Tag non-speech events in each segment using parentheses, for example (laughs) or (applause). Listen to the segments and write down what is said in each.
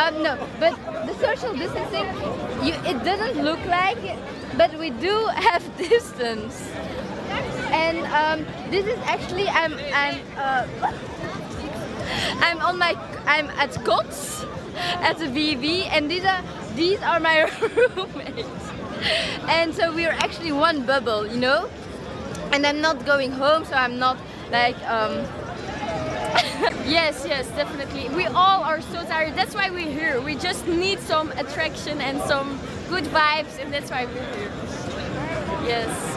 Um, no, but the social distancing, you, it doesn't look like it, but we do (laughs) have distance. And um, this is actually I'm I'm uh, (laughs) I'm on my I'm at Cots at the VV, and these are these are my (laughs) roommates. And so we are actually one bubble, you know. And I'm not going home, so I'm not like um, (laughs) yes, yes, definitely. We all are so tired. That's why we're here. We just need some attraction and some good vibes, and that's why we're here. Yes.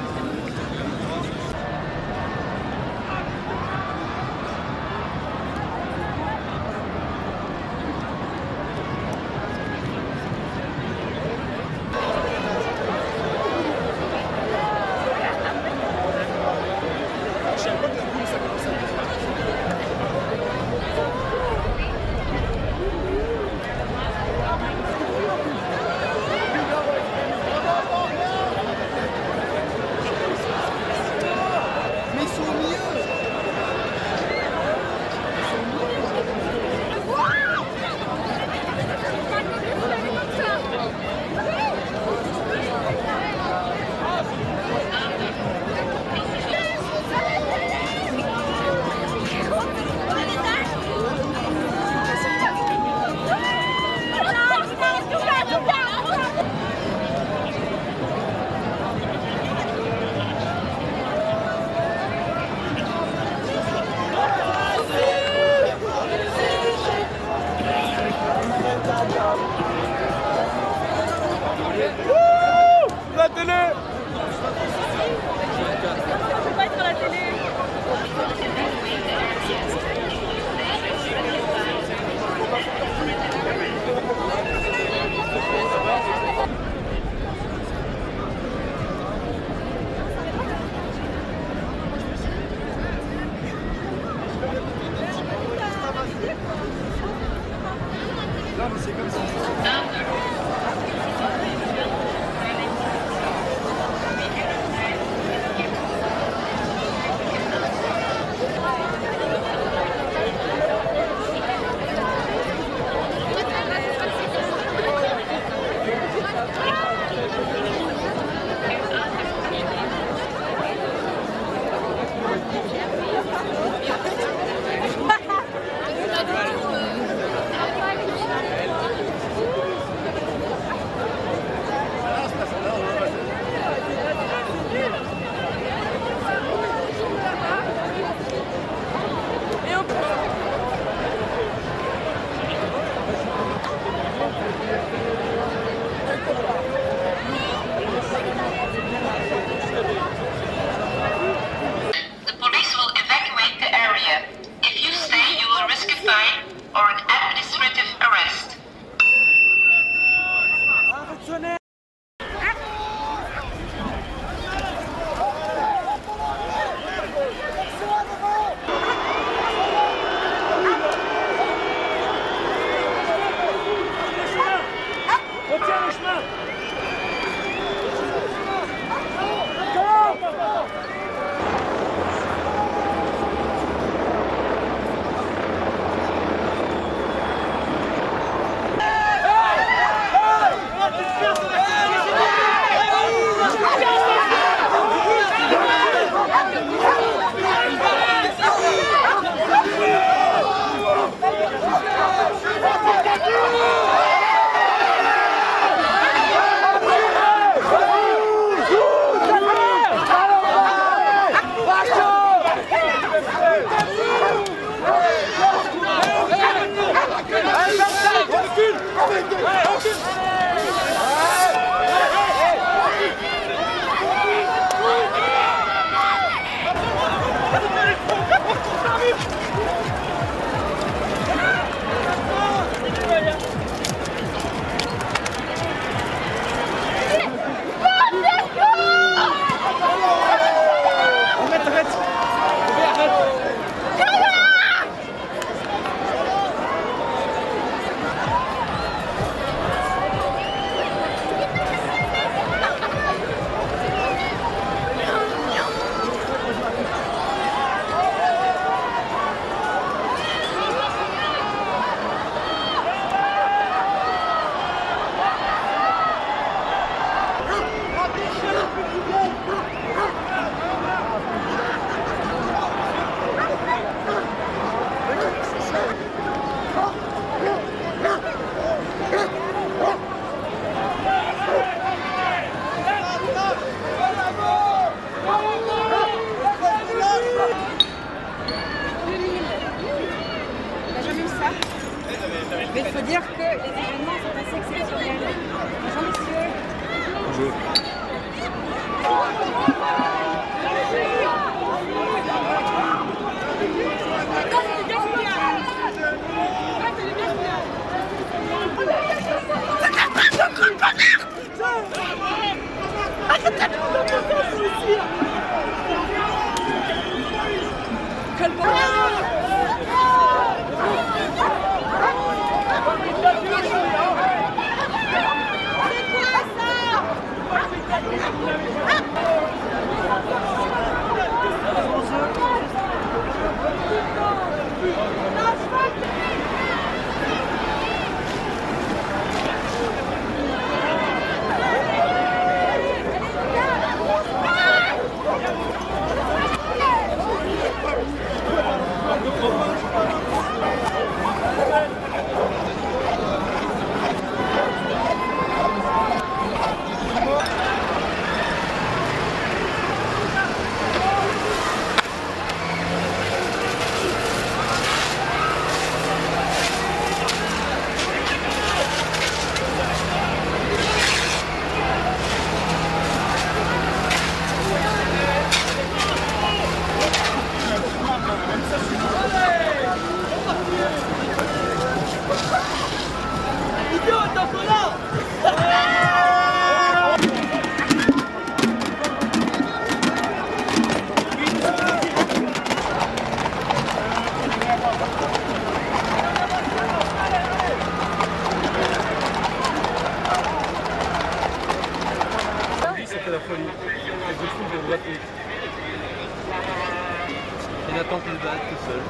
Et Nathan qui se bat tout seul.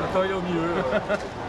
Nathan il est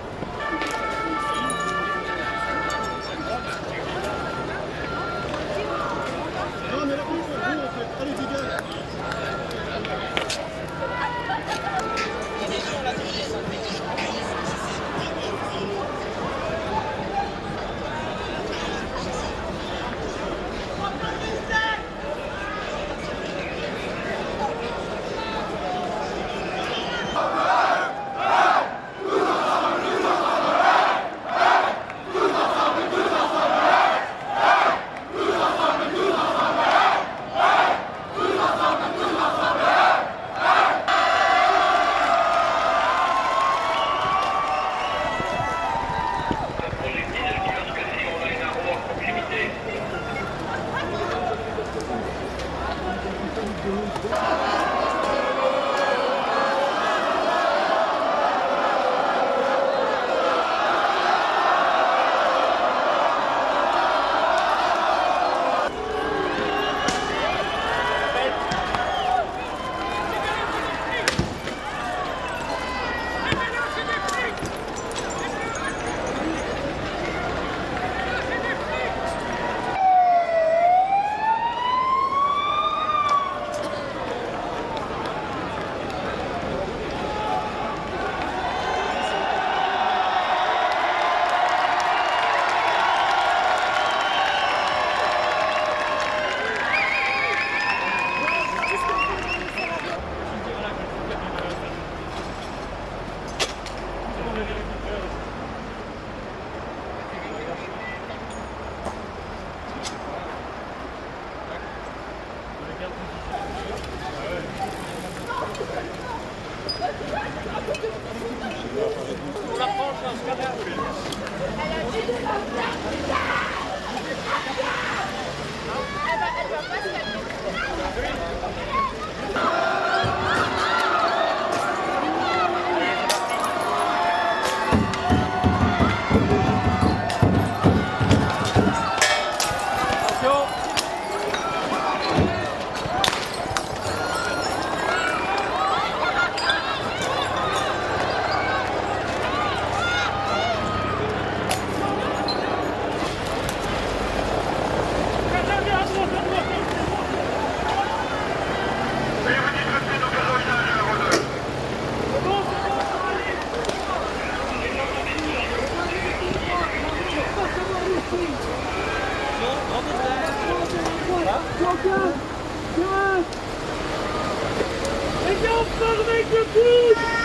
Ik Ja! Ik help nog een beetje goed!